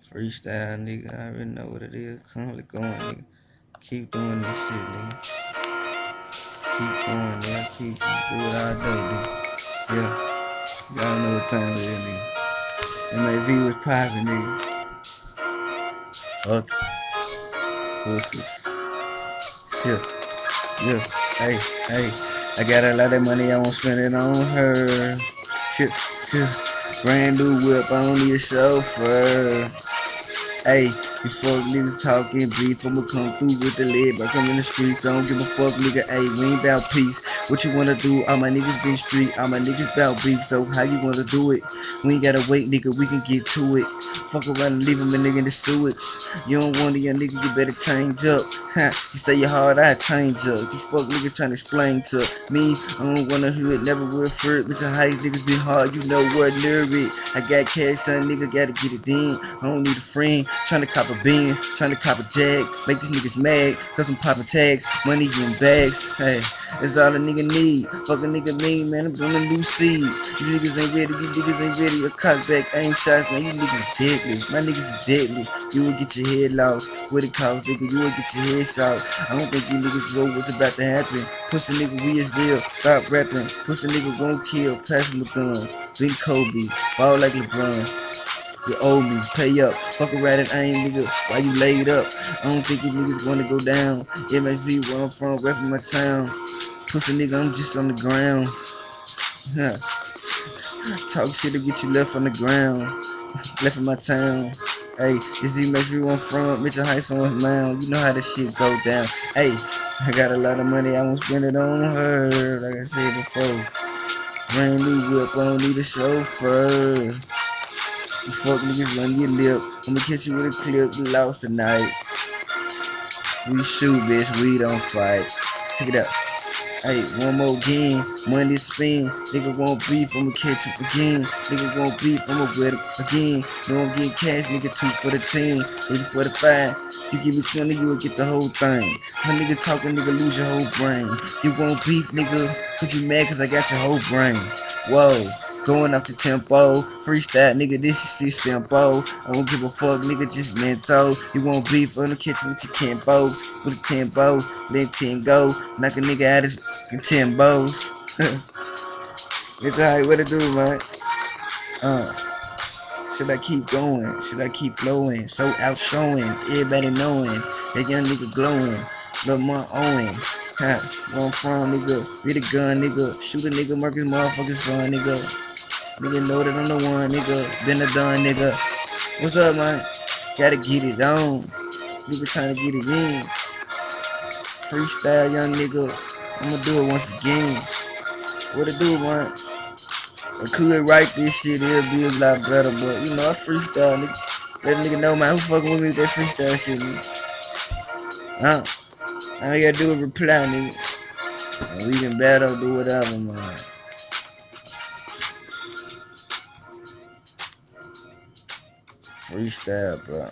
Freestyle, nigga. I already know what it is. Currently going, nigga. Keep doing this shit, nigga. Keep going, nigga. Keep do what I do, nigga. Yeah. Y'all know what time it is, nigga. MAV was popping, nigga. Fuck. Pussies. Shit. Yeah. Hey, hey. I got a lot of money, I won't spend it on her. Shit, shit. Brand new whip, on don't chauffeur. Hey, these fuck niggas talking beef, I'ma come through with the lid. I come in the streets, I don't give a fuck, nigga. Hey, we ain't about peace. What you wanna do? All my niggas been street, all my niggas bout beef. So how you wanna do it? We ain't gotta wait, nigga. We can get to it. Fuck around and leave him a nigga in the sewage. You don't want it, your nigga, you better change up. Ha, you say you're hard, I change up. These fuck niggas trying to explain to me. I don't wanna hear it, never will for it. Bitch, how these niggas be hard, you know what, lyric. I got cash, son, nigga, gotta get it in. I don't need a friend, trying to cop a trying to cop a jag. Make these niggas mad, cause I'm popping tags, money in bags. Hey, that's all a nigga need. Fuck a nigga mean, man, I'm on a new seed. You niggas ain't ready, you niggas ain't ready. A cockback aim shots, man, you niggas deadly. My niggas is deadly. You will get your head lost. What it costs, nigga, you will get your head shot. I don't think you niggas know what's about to happen. Pussy nigga, we is real. Stop rapping. Pussy nigga won't kill. Pass him the gun. Big Kobe. Ball like LeBron. You owe me, pay up. Fuck around and aim, nigga. Why you laid up? I don't think you niggas wanna go down. MSV, where I'm from, reppin' my town. Pussy nigga, I'm just on the ground. Talk shit to get you left on the ground. left in my town. Hey, this MSV where I'm from, Mitchell Heights on his mound. You know how this shit go down. Hey, I got a lot of money, I won't spend it on her. Like I said before. Brand new whip, I don't need a chauffeur. Fuck niggas run your lip. I'ma catch you with a clip, you lost tonight. We shoot, bitch, we don't fight. Check it out. Hey, one more game, money spin. Nigga won't beef, I'ma catch you again. Nigga won't beef, I'ma with him again. No, I'm getting cash, nigga, two for the ten, three for the five. You give me 20, you'll get the whole thing. My nigga talking, nigga, lose your whole brain. You won't beef, nigga, cause you mad cause I got your whole brain. Whoa. Going up the tempo, freestyle, nigga, this is simple. I don't give a fuck, nigga, just mental. You won't beef on the kitchen with your Timbos, with a tempo, let 10 go, knock a nigga out of Timbos. it's alright, what to do, man? Uh, should I keep going? Should I keep flowing? So outshowing, everybody knowing that young nigga glowing. Love my Owen. Ha, where I'm from, nigga. Be the gun, nigga. Shoot a nigga, murk his motherfucking son, nigga. Nigga know that I'm the one, nigga. Been a done, nigga. What's up, man? Gotta get it on. Nigga trying to get it in. Freestyle, young nigga. I'ma do it once again. What it do, man? I could write this shit, it'll be a lot better, but you know, I freestyle, nigga. Let a nigga know, man, who fucking with me with that freestyle shit, nigga. Huh? All you gotta do is reply, nigga. And we can battle, do whatever, man. Freestyle, bro.